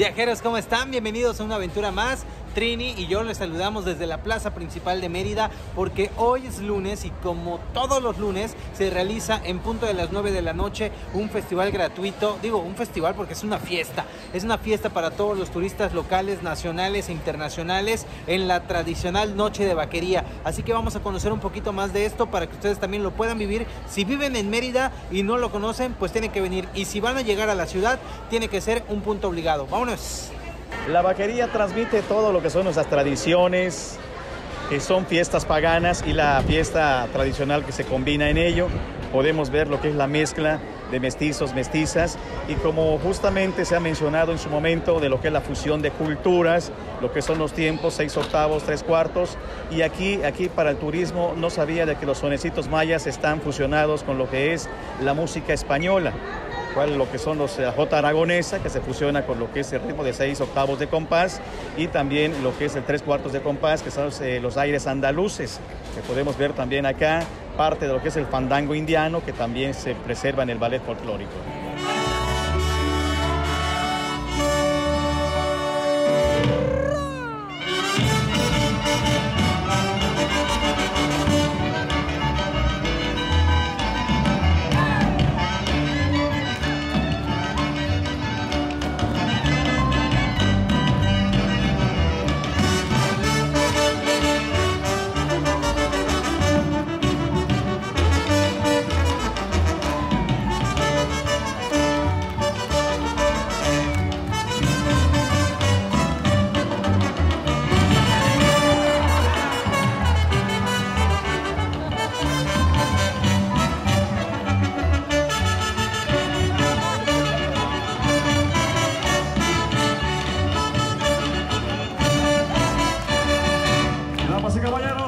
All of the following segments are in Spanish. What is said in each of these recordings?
viajeros? ¿Cómo están? Bienvenidos a una aventura más. Trini y yo les saludamos desde la plaza principal de Mérida porque hoy es lunes y como todos los lunes se realiza en punto de las 9 de la noche un festival gratuito. Digo, un festival porque es una fiesta. Es una fiesta para todos los turistas locales, nacionales e internacionales en la tradicional noche de vaquería. Así que vamos a conocer un poquito más de esto para que ustedes también lo puedan vivir. Si viven en Mérida y no lo conocen, pues tienen que venir. Y si van a llegar a la ciudad, tiene que ser un punto obligado. Vámonos. La vaquería transmite todo lo que son nuestras tradiciones, que son fiestas paganas y la fiesta tradicional que se combina en ello. Podemos ver lo que es la mezcla de mestizos, mestizas y como justamente se ha mencionado en su momento de lo que es la fusión de culturas, lo que son los tiempos, seis octavos, tres cuartos y aquí, aquí para el turismo no sabía de que los sonecitos mayas están fusionados con lo que es la música española cual lo que son los eh, J aragonesa, que se fusiona con lo que es el ritmo de seis octavos de compás, y también lo que es el tres cuartos de compás, que son los, eh, los aires andaluces, que podemos ver también acá, parte de lo que es el fandango indiano, que también se preserva en el ballet folclórico.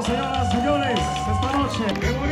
señoras y señores, esta noche.